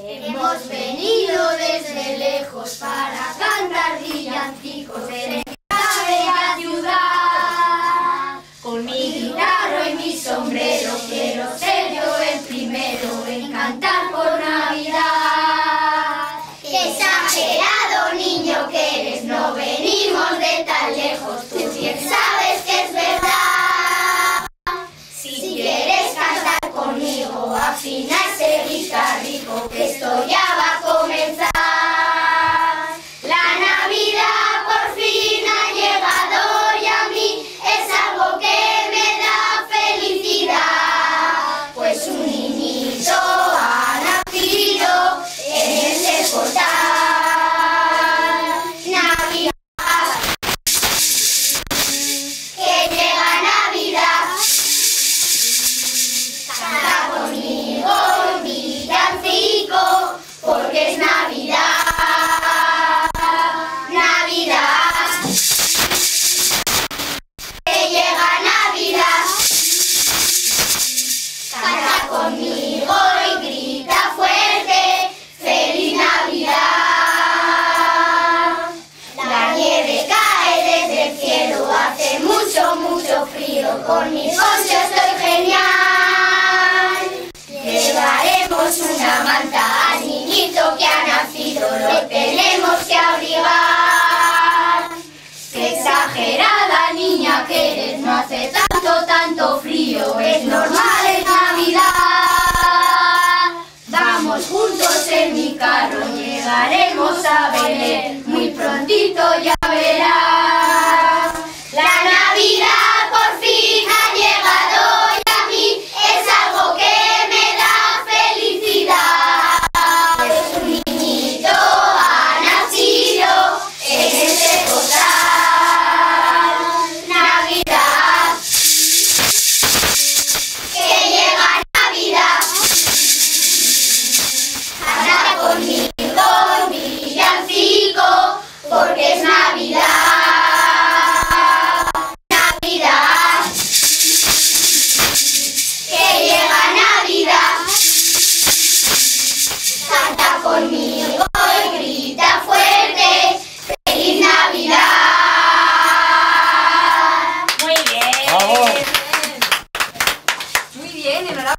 Hemos venido desde lejos para cantar villancicos guitarrico con mi poncho estoy genial. Llevaremos una manta al niñito que ha nacido, lo tenemos que abrigar. Qué exagerada niña que eres, no hace tanto, tanto frío, es normal, es Navidad. Vamos juntos en mi carro, llegaremos a Belén, muy prontito ya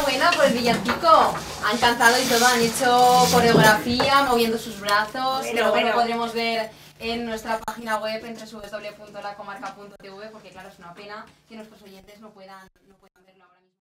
enhorabuena por el villancico. Han cantado y todo, han hecho coreografía, moviendo sus brazos, que luego lo podremos ver en nuestra página web en www.lacomarca.tv porque claro, es una pena que nuestros oyentes no puedan, no puedan